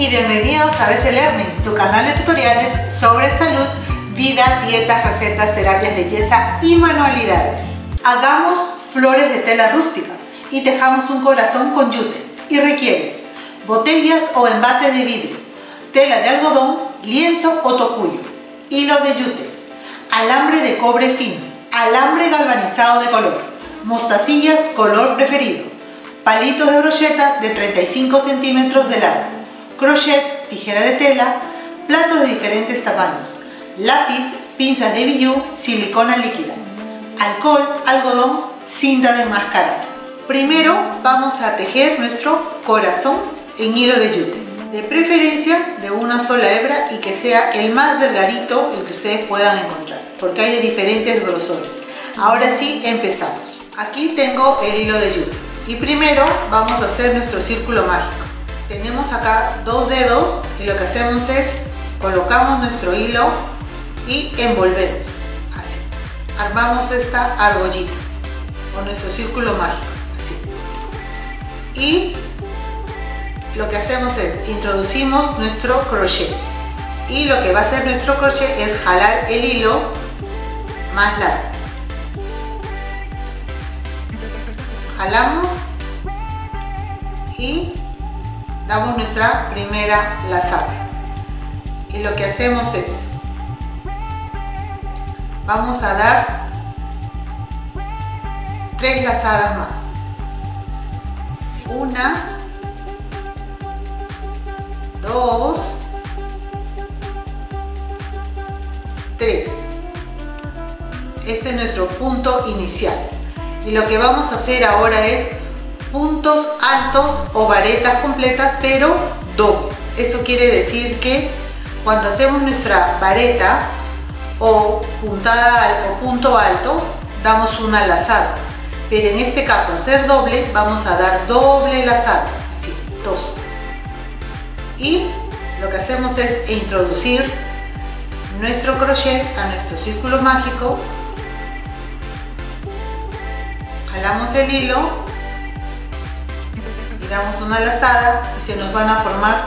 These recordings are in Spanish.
y bienvenidos a BC Learning, tu canal de tutoriales sobre salud, vida, dietas, recetas, terapias, belleza y manualidades. Hagamos flores de tela rústica y tejamos un corazón con yute y requieres botellas o envases de vidrio, tela de algodón, lienzo o tocuyo, hilo de yute, alambre de cobre fino, alambre galvanizado de color, mostacillas color preferido, palitos de brocheta de 35 centímetros de largo, crochet, tijera de tela, platos de diferentes tamaños, lápiz, pinzas de billú, silicona líquida, alcohol, algodón, cinta de mascarar. Primero vamos a tejer nuestro corazón en hilo de yute, de preferencia de una sola hebra y que sea el más delgadito el que ustedes puedan encontrar, porque hay de diferentes grosores. Ahora sí empezamos. Aquí tengo el hilo de yute y primero vamos a hacer nuestro círculo mágico. Tenemos acá dos dedos y lo que hacemos es colocamos nuestro hilo y envolvemos así. Armamos esta argollita con nuestro círculo mágico así. Y lo que hacemos es introducimos nuestro crochet y lo que va a hacer nuestro crochet es jalar el hilo más largo. Jalamos y damos nuestra primera lazada. Y lo que hacemos es, vamos a dar tres lazadas más. Una, dos, tres. Este es nuestro punto inicial. Y lo que vamos a hacer ahora es puntos altos o varetas completas, pero doble. Eso quiere decir que cuando hacemos nuestra vareta o puntada o punto alto, damos una lazada. Pero en este caso, hacer doble, vamos a dar doble lazada, así, dos. Y lo que hacemos es introducir nuestro crochet a nuestro círculo mágico. Jalamos el hilo damos una lazada y se nos van a formar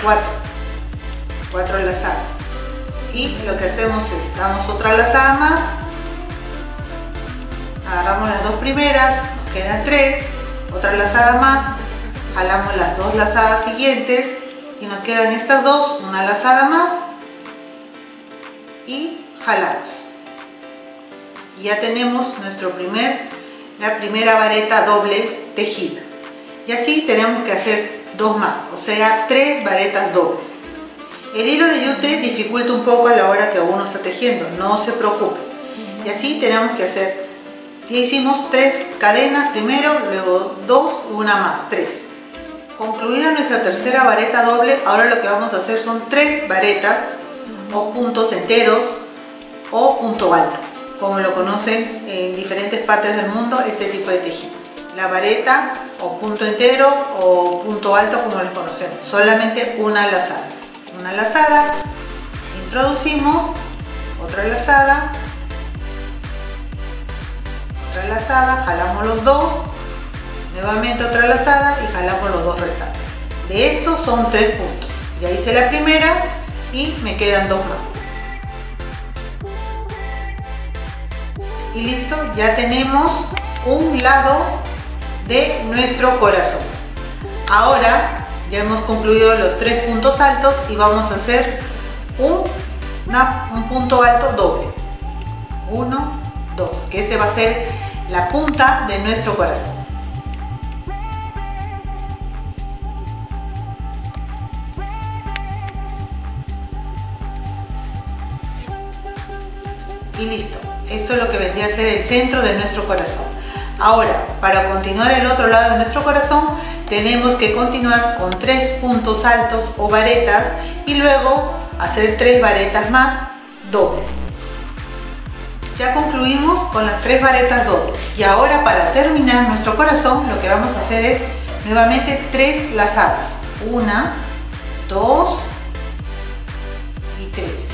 cuatro, cuatro lazadas. Y lo que hacemos es, damos otra lazada más, agarramos las dos primeras, nos quedan tres, otra lazada más, jalamos las dos lazadas siguientes y nos quedan estas dos, una lazada más y jalamos. Y ya tenemos nuestro primer, la primera vareta doble tejida y así tenemos que hacer dos más, o sea, tres varetas dobles. El hilo de yute dificulta un poco a la hora que uno está tejiendo, no se preocupe. Y así tenemos que hacer, ya hicimos tres cadenas primero, luego dos, una más, tres. Concluida nuestra tercera vareta doble, ahora lo que vamos a hacer son tres varetas o puntos enteros o punto alto, como lo conocen en diferentes partes del mundo este tipo de tejido. La vareta o punto entero o punto alto como les conocemos, solamente una lazada. Una lazada, introducimos, otra lazada, otra lazada, jalamos los dos, nuevamente otra lazada y jalamos los dos restantes. De estos son tres puntos. Ya hice la primera y me quedan dos más. Y listo, ya tenemos un lado de nuestro corazón. Ahora ya hemos concluido los tres puntos altos y vamos a hacer un, un punto alto doble. Uno, dos, que ese va a ser la punta de nuestro corazón. Y listo. Esto es lo que vendría a ser el centro de nuestro corazón. Ahora, para continuar el otro lado de nuestro corazón, tenemos que continuar con tres puntos altos o varetas y luego hacer tres varetas más dobles. Ya concluimos con las tres varetas dobles y ahora para terminar nuestro corazón lo que vamos a hacer es nuevamente tres lazadas. Una, dos y tres.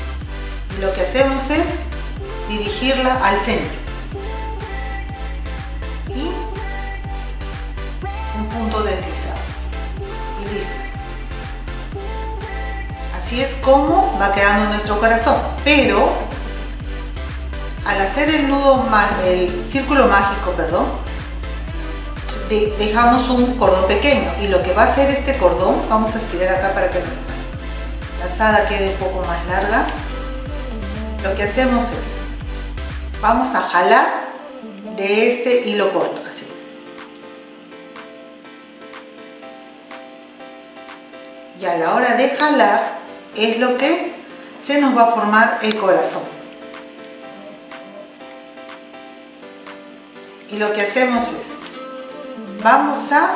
Y lo que hacemos es dirigirla al centro. Punto deslizado y listo Así es como va quedando nuestro corazón. Pero al hacer el nudo, el círculo mágico, perdón, dejamos un cordón pequeño y lo que va a hacer este cordón, vamos a estirar acá para que la lazada quede un poco más larga. Lo que hacemos es, vamos a jalar de este hilo corto, Y a la hora de jalar es lo que se nos va a formar el corazón. Y lo que hacemos es, vamos a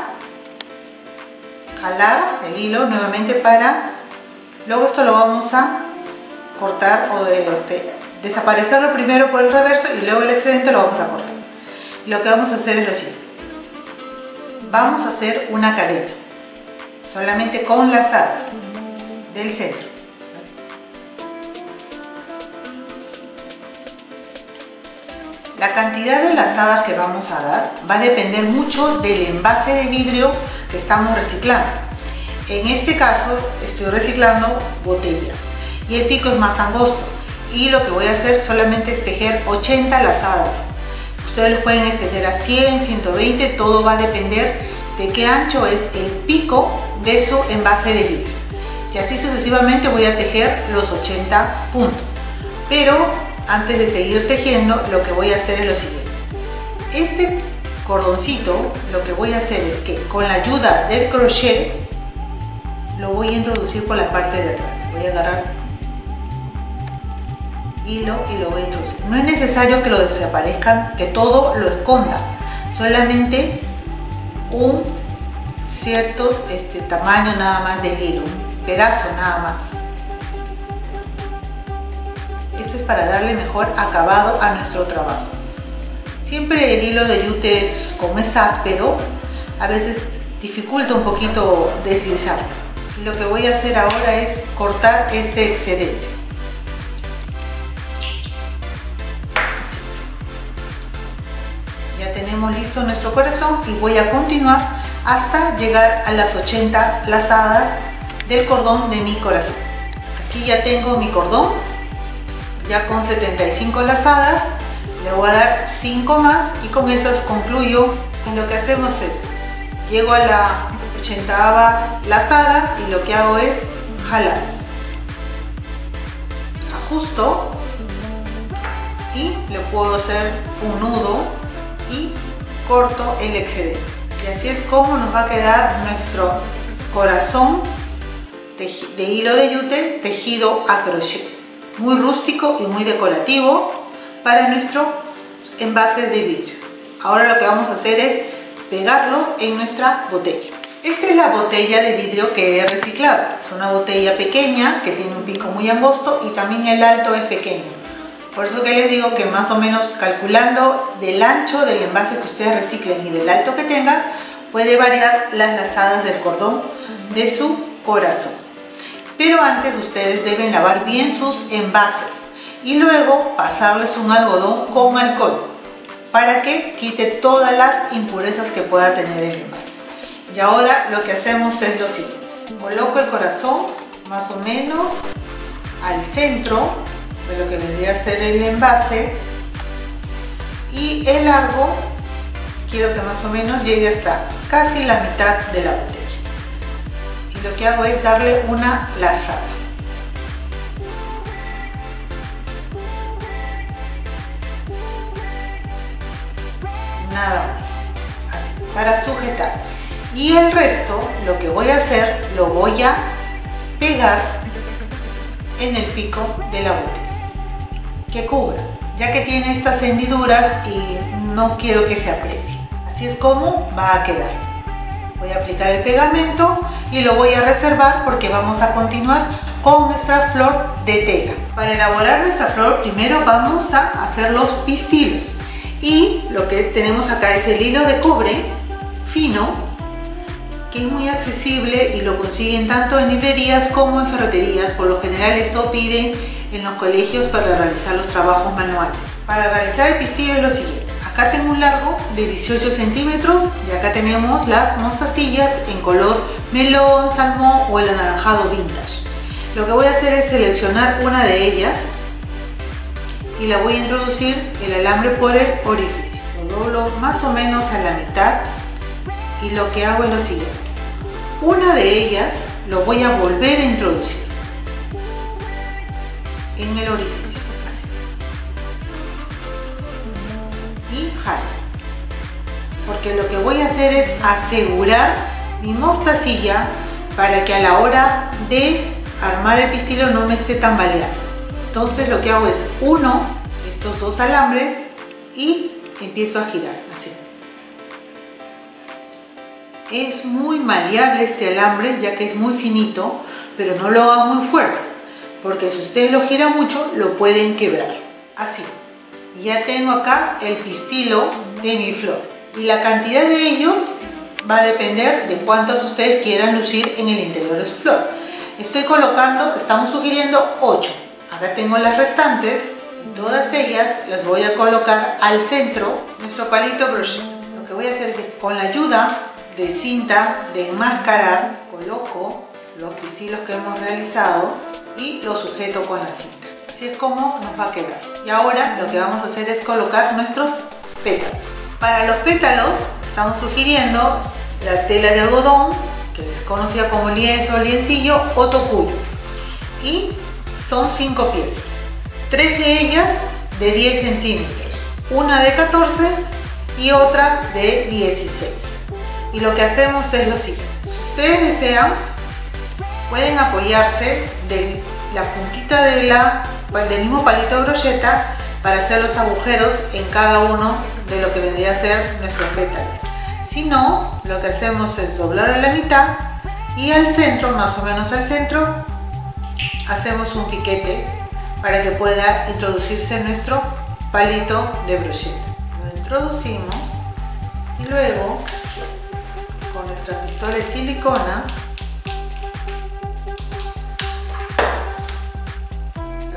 jalar el hilo nuevamente para, luego esto lo vamos a cortar o este, desaparecerlo primero por el reverso y luego el excedente lo vamos a cortar. Lo que vamos a hacer es lo siguiente. Vamos a hacer una cadena, solamente con lazadas del centro. La cantidad de lazadas que vamos a dar va a depender mucho del envase de vidrio que estamos reciclando. En este caso estoy reciclando botellas y el pico es más angosto y lo que voy a hacer solamente es tejer 80 lazadas. Ustedes pueden extender a 100, 120, todo va a depender de qué ancho es el pico de su envase de vidrio. Y así sucesivamente voy a tejer los 80 puntos. Pero antes de seguir tejiendo, lo que voy a hacer es lo siguiente. Este cordoncito, lo que voy a hacer es que con la ayuda del crochet, lo voy a introducir por la parte de atrás. Voy a agarrar hilo y lo voy a introducir. No es necesario que lo desaparezcan, que todo lo esconda. Solamente un cierto este, tamaño nada más del hilo, pedazo nada más para darle mejor acabado a nuestro trabajo. Siempre el hilo de yute es, como es áspero, a veces dificulta un poquito deslizarlo. Lo que voy a hacer ahora es cortar este excedente. Ya tenemos listo nuestro corazón y voy a continuar hasta llegar a las 80 lazadas del cordón de mi corazón. Aquí ya tengo mi cordón ya con 75 lazadas le voy a dar 5 más y con esas concluyo y lo que hacemos es llego a la 80 lazada y lo que hago es jalar ajusto y le puedo hacer un nudo y corto el excedente y así es como nos va a quedar nuestro corazón de hilo de yute tejido a crochet muy rústico y muy decorativo para nuestros envases de vidrio. Ahora lo que vamos a hacer es pegarlo en nuestra botella. Esta es la botella de vidrio que he reciclado. Es una botella pequeña que tiene un pico muy angosto y también el alto es pequeño. Por eso que les digo que más o menos calculando del ancho del envase que ustedes reciclen y del alto que tengan, puede variar las lazadas del cordón de su corazón. Pero antes ustedes deben lavar bien sus envases y luego pasarles un algodón con alcohol para que quite todas las impurezas que pueda tener el envase. Y ahora lo que hacemos es lo siguiente. Coloco el corazón más o menos al centro de lo que vendría a ser el envase y el largo quiero que más o menos llegue hasta casi la mitad de la botella lo que hago es darle una lazada. Nada más, así, para sujetar. Y el resto, lo que voy a hacer, lo voy a pegar en el pico de la botella, que cubra, ya que tiene estas hendiduras y no quiero que se aprecie. Así es como va a quedar. Voy a aplicar el pegamento y lo voy a reservar porque vamos a continuar con nuestra flor de tela. Para elaborar nuestra flor primero vamos a hacer los pistilos y lo que tenemos acá es el hilo de cobre fino que es muy accesible y lo consiguen tanto en librerías como en ferreterías. Por lo general esto piden en los colegios para realizar los trabajos manuales. Para realizar el pistillo es lo siguiente. Acá tengo un largo de 18 centímetros y acá tenemos las mostacillas en color melón, salmón o el anaranjado vintage. Lo que voy a hacer es seleccionar una de ellas y la voy a introducir el alambre por el orificio. Lo doblo más o menos a la mitad y lo que hago es lo siguiente. Una de ellas lo voy a volver a introducir en el orificio, así. Y jalo. Porque lo que voy a hacer es asegurar mi mostacilla para que a la hora de armar el pistilo no me esté tambaleando. Entonces lo que hago es uno, estos dos alambres y empiezo a girar así. Es muy maleable este alambre ya que es muy finito, pero no lo haga muy fuerte, porque si ustedes lo giran mucho lo pueden quebrar. Así. Ya tengo acá el pistilo de mi flor. Y la cantidad de ellos va a depender de cuántos ustedes quieran lucir en el interior de su flor. Estoy colocando, estamos sugiriendo 8. Acá tengo las restantes. Todas ellas las voy a colocar al centro nuestro palito brochet. Lo que voy a hacer es que con la ayuda de cinta de enmascarar, coloco los pistilos que hemos realizado y los sujeto con la cinta. Así es como nos va a quedar. Y ahora lo que vamos a hacer es colocar nuestros pétalos. Para los pétalos estamos sugiriendo la tela de algodón, que es conocida como lienzo, liencillo o tocuyo. Y son cinco piezas. Tres de ellas de 10 centímetros, una de 14 y otra de 16. Y lo que hacemos es lo siguiente. Si ustedes desean, pueden apoyarse de la puntita la, del mismo palito de brocheta para hacer los agujeros en cada uno de lo que vendría a ser nuestros pétalos. Si no, lo que hacemos es doblar a la mitad y al centro, más o menos al centro, hacemos un piquete para que pueda introducirse nuestro palito de brocheta. Lo introducimos y luego con nuestra pistola de silicona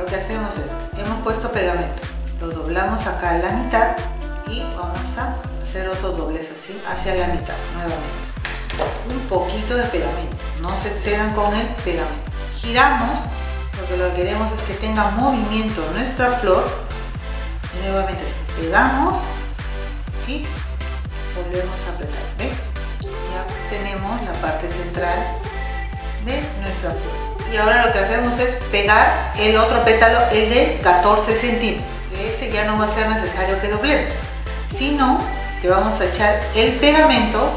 lo que hacemos es, hemos puesto pegamento, lo doblamos acá a la mitad y vamos a hacer otros dobles así hacia la mitad nuevamente. Un poquito de pegamento no se excedan con el pegamento. Giramos porque lo que queremos es que tenga movimiento nuestra flor nuevamente pegamos y volvemos a apretar ¿Ve? ya tenemos la parte central de nuestra flor y ahora lo que hacemos es pegar el otro pétalo el de 14 centímetros ese ya no va a ser necesario que doblemos sino que vamos a echar el pegamento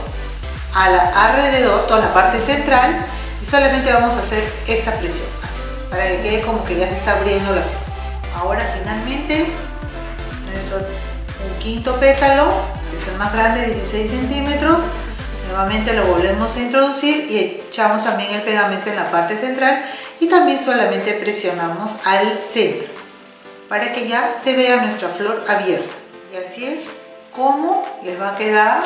a alrededor, toda la parte central y solamente vamos a hacer esta presión, así, para que quede como que ya se está abriendo la flor. Ahora finalmente, nuestro quinto pétalo, que es el más grande, 16 centímetros, nuevamente lo volvemos a introducir y echamos también el pegamento en la parte central y también solamente presionamos al centro para que ya se vea nuestra flor abierta. Y así es como les va a quedar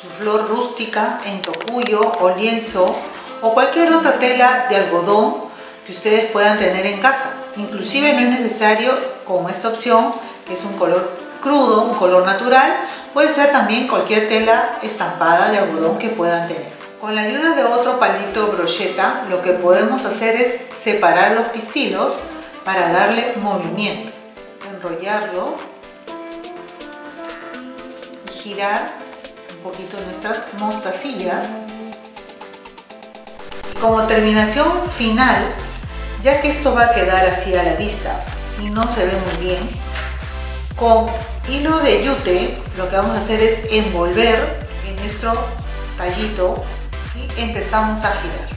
su flor rústica en tocuyo o lienzo o cualquier otra tela de algodón que ustedes puedan tener en casa. Inclusive no es necesario con esta opción que es un color crudo, un color natural, puede ser también cualquier tela estampada de algodón que puedan tener. Con la ayuda de otro palito brocheta lo que podemos hacer es separar los pistilos para darle movimiento. Enrollarlo girar un poquito nuestras mostacillas. Y como terminación final, ya que esto va a quedar así a la vista y no se ve muy bien, con hilo de yute lo que vamos a hacer es envolver en nuestro tallito y empezamos a girar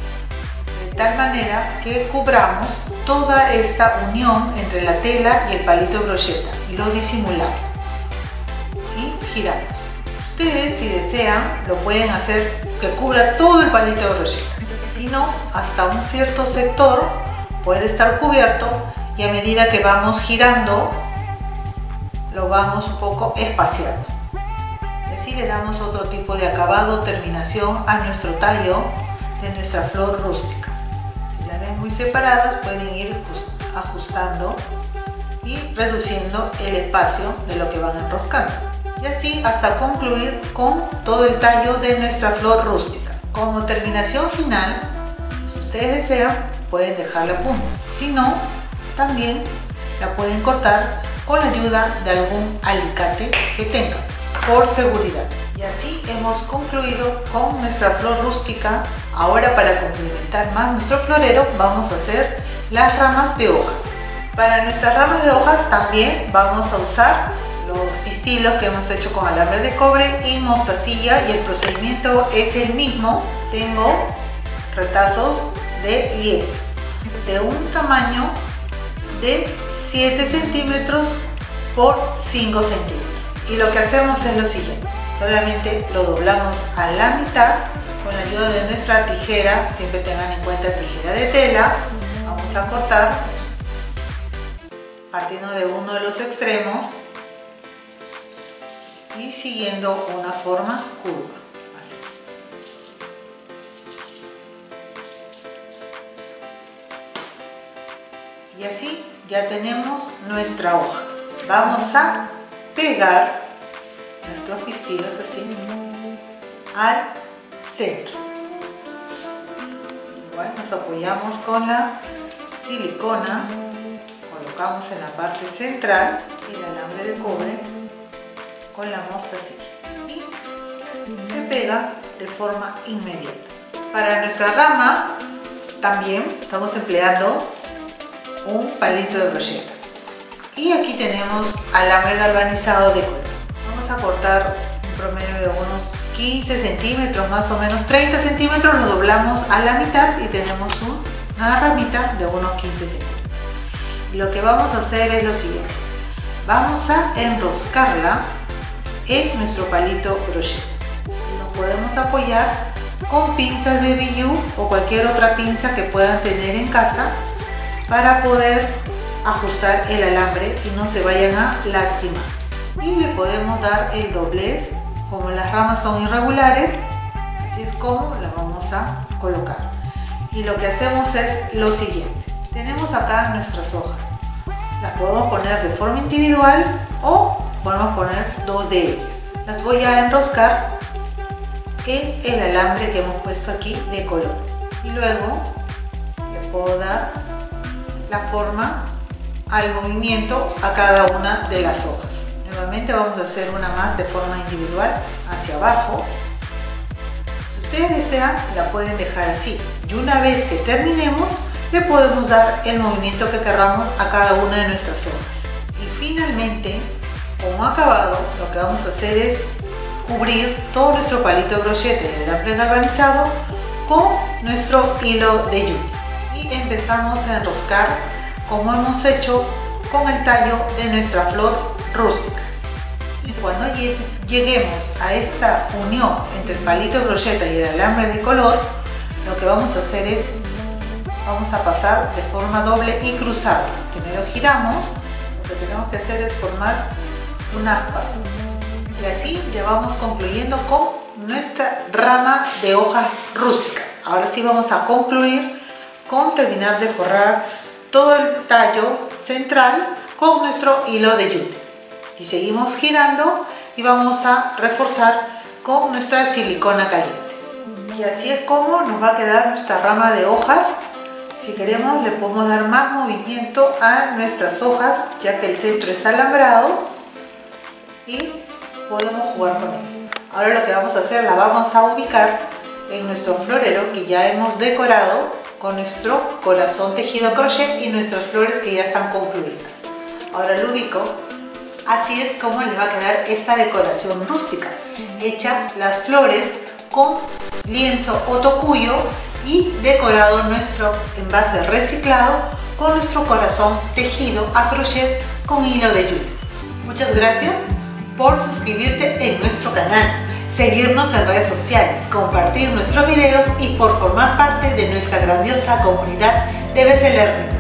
de tal manera que cubramos toda esta unión entre la tela y el palito de brocheta y lo disimulamos y giramos Ustedes, si desean, lo pueden hacer que cubra todo el palito de brocheta. Si no, hasta un cierto sector puede estar cubierto y a medida que vamos girando, lo vamos un poco espaciando. Así le damos otro tipo de acabado, terminación a nuestro tallo de nuestra flor rústica. Si la ven muy separadas, pueden ir ajustando y reduciendo el espacio de lo que van enroscando y así hasta concluir con todo el tallo de nuestra flor rústica. Como terminación final, si ustedes desean, pueden dejar la punta. Si no, también la pueden cortar con la ayuda de algún alicate que tengan, por seguridad. Y así hemos concluido con nuestra flor rústica. Ahora para complementar más nuestro florero vamos a hacer las ramas de hojas. Para nuestras ramas de hojas también vamos a usar los pistilos que hemos hecho con alambre de cobre y mostacilla y el procedimiento es el mismo. Tengo retazos de lienzo de un tamaño de 7 centímetros por 5 centímetros. Y lo que hacemos es lo siguiente, solamente lo doblamos a la mitad con la ayuda de nuestra tijera, siempre tengan en cuenta tijera de tela, vamos a cortar partiendo de uno de los extremos y siguiendo una forma curva. Y así ya tenemos nuestra hoja. Vamos a pegar nuestros pistilos así al centro. Igual nos apoyamos con la silicona, colocamos en la parte central el alambre de cobre con la mostacilla y se pega de forma inmediata. Para nuestra rama también estamos empleando un palito de brocheta. Y aquí tenemos alambre galvanizado de color. Vamos a cortar un promedio de unos 15 centímetros, más o menos 30 centímetros, lo doblamos a la mitad y tenemos una ramita de unos 15 centímetros. Lo que vamos a hacer es lo siguiente. Vamos a enroscarla en nuestro palito brocheta. Nos podemos apoyar con pinzas de billú o cualquier otra pinza que puedan tener en casa para poder ajustar el alambre y no se vayan a lastimar. Y le podemos dar el doblez, como las ramas son irregulares, así es como la vamos a colocar. Y lo que hacemos es lo siguiente. Tenemos acá nuestras hojas. Las podemos poner de forma individual o podemos poner dos de ellas. Las voy a enroscar en el alambre que hemos puesto aquí de color. Y luego le puedo dar la forma al movimiento a cada una de las hojas. Nuevamente vamos a hacer una más de forma individual hacia abajo. Si ustedes desean, la pueden dejar así. Y una vez que terminemos, le podemos dar el movimiento que querramos a cada una de nuestras hojas. Y finalmente, como acabado, lo que vamos a hacer es cubrir todo nuestro palito de brochete de alambre galvanizado con nuestro hilo de yute empezamos a enroscar como hemos hecho con el tallo de nuestra flor rústica. Y cuando lleguemos a esta unión entre el palito de brocheta y el alambre de color, lo que vamos a hacer es, vamos a pasar de forma doble y cruzada. Primero giramos, lo que tenemos que hacer es formar un aspa. Y así ya vamos concluyendo con nuestra rama de hojas rústicas. Ahora sí vamos a concluir con terminar de forrar todo el tallo central con nuestro hilo de yute. Y seguimos girando y vamos a reforzar con nuestra silicona caliente. Y así es como nos va a quedar nuestra rama de hojas. Si queremos le podemos dar más movimiento a nuestras hojas ya que el centro es alambrado y podemos jugar con él. Ahora lo que vamos a hacer, la vamos a ubicar en nuestro florero que ya hemos decorado con nuestro corazón tejido a crochet y nuestras flores que ya están concluidas. Ahora lo ubico. Así es como le va a quedar esta decoración rústica, hecha las flores con lienzo o tocuyo y decorado nuestro envase reciclado con nuestro corazón tejido a crochet con hilo de yute. Muchas gracias por suscribirte en nuestro canal seguirnos en redes sociales, compartir nuestros videos y por formar parte de nuestra grandiosa comunidad de BC